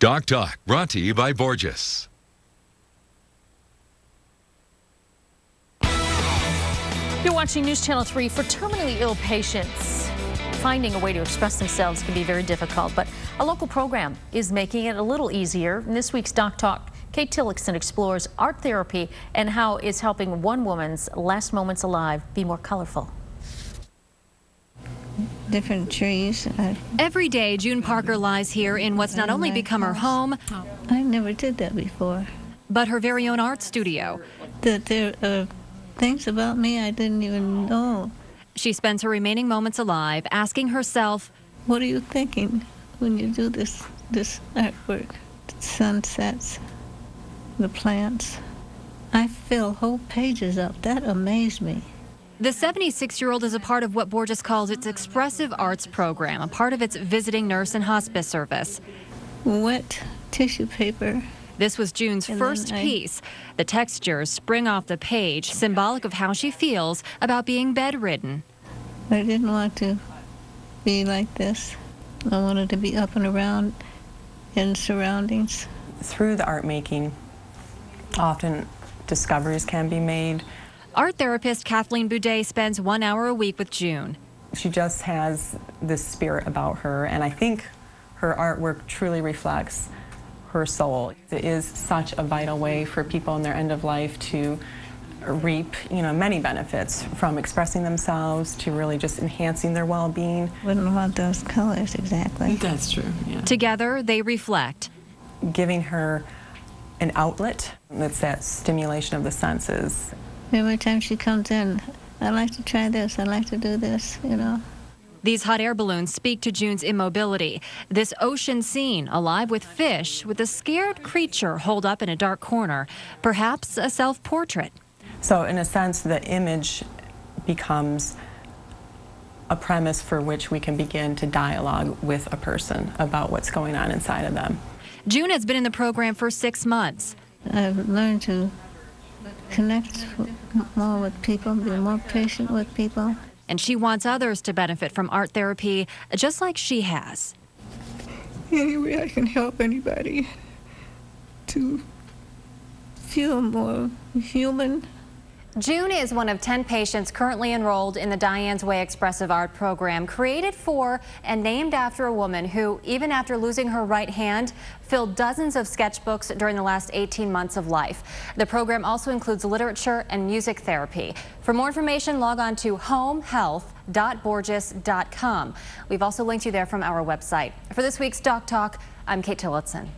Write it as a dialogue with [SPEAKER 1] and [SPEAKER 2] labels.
[SPEAKER 1] Doc Talk brought to you by Borgess.
[SPEAKER 2] You're watching News Channel 3 for terminally ill patients. Finding a way to express themselves can be very difficult, but a local program is making it a little easier. In this week's Doc Talk, Kate Tillotson explores art therapy and how it's helping one woman's last moments alive be more colorful
[SPEAKER 3] different trees.
[SPEAKER 4] Every day, June Parker lies here in what's not only become her home.
[SPEAKER 3] I never did that before.
[SPEAKER 4] But her very own art studio.
[SPEAKER 3] That there are uh, things about me I didn't even know.
[SPEAKER 4] She spends her remaining moments alive asking herself,
[SPEAKER 3] What are you thinking when you do this, this artwork? The sunsets, the plants. I fill whole pages up. That amazed me.
[SPEAKER 4] The 76 year old is a part of what Borgess calls its expressive arts program, a part of its visiting nurse and hospice service.
[SPEAKER 3] Wet tissue paper.
[SPEAKER 4] This was June's and first I... piece. The textures spring off the page, symbolic of how she feels about being bedridden.
[SPEAKER 3] I didn't want to be like this. I wanted to be up and around in surroundings.
[SPEAKER 5] Through the art making, often discoveries can be made
[SPEAKER 4] Art therapist Kathleen Buday spends one hour a week with June.
[SPEAKER 5] She just has this spirit about her, and I think her artwork truly reflects her soul. It is such a vital way for people in their end of life to reap, you know, many benefits from expressing themselves to really just enhancing their well-being.
[SPEAKER 3] Wouldn't want those colors exactly.
[SPEAKER 6] That's true. Yeah.
[SPEAKER 4] Together, they reflect.
[SPEAKER 5] Giving her an outlet. It's that stimulation of the senses.
[SPEAKER 3] Every time she comes in, I like to try this, I like to do this, you know.
[SPEAKER 4] These hot air balloons speak to June's immobility. This ocean scene, alive with fish, with a scared creature holed up in a dark corner, perhaps a self portrait.
[SPEAKER 5] So, in a sense, the image becomes a premise for which we can begin to dialogue with a person about what's going on inside of them.
[SPEAKER 4] June has been in the program for six months.
[SPEAKER 3] I've learned to connect more with people, be more patient with people.
[SPEAKER 4] And she wants others to benefit from art therapy just like she has.
[SPEAKER 3] Any way I can help anybody to feel more human
[SPEAKER 7] June is one of 10 patients currently enrolled in the Diane's Way Expressive Art program, created for and named after a woman who, even after losing her right hand, filled dozens of sketchbooks during the last 18 months of life. The program also includes literature and music therapy. For more information, log on to homehealth.borgess.com. We've also linked you there from our website. For this week's Doc Talk, I'm Kate Tillotson.